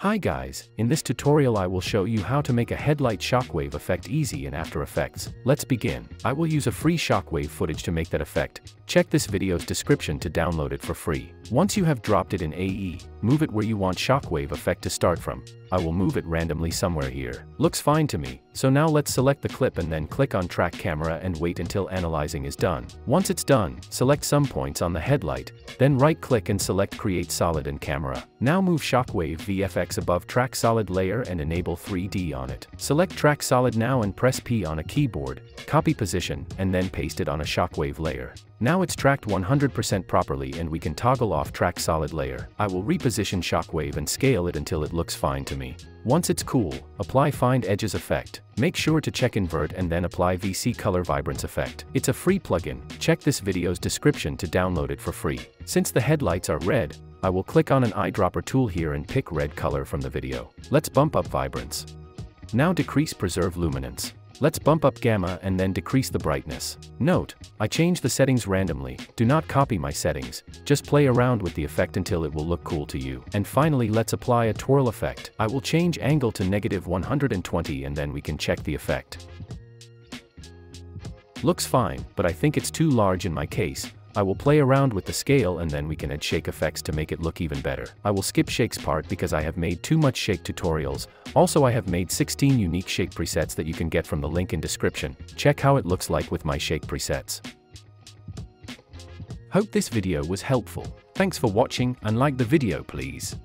Hi guys, in this tutorial I will show you how to make a headlight shockwave effect easy in After Effects. Let's begin. I will use a free shockwave footage to make that effect. Check this video's description to download it for free. Once you have dropped it in AE, move it where you want shockwave effect to start from. I will move it randomly somewhere here. Looks fine to me, so now let's select the clip and then click on track camera and wait until analyzing is done. Once it's done, select some points on the headlight, then right click and select create solid and camera. Now move shockwave VFX above track solid layer and enable 3D on it. Select track solid now and press P on a keyboard, copy position, and then paste it on a shockwave layer. Now it's tracked 100% properly and we can toggle off track solid layer. I will reposition shockwave and scale it until it looks fine to me. Once it's cool, apply find edges effect. Make sure to check invert and then apply VC color vibrance effect. It's a free plugin. Check this video's description to download it for free. Since the headlights are red, I will click on an eyedropper tool here and pick red color from the video. Let's bump up vibrance. Now decrease preserve luminance. Let's bump up gamma and then decrease the brightness. Note, I change the settings randomly, do not copy my settings, just play around with the effect until it will look cool to you. And finally let's apply a twirl effect. I will change angle to negative 120 and then we can check the effect. Looks fine, but I think it's too large in my case, I will play around with the scale and then we can add shake effects to make it look even better. I will skip shakes part because I have made too much shake tutorials, also I have made 16 unique shake presets that you can get from the link in description, check how it looks like with my shake presets. Hope this video was helpful, thanks for watching and like the video please.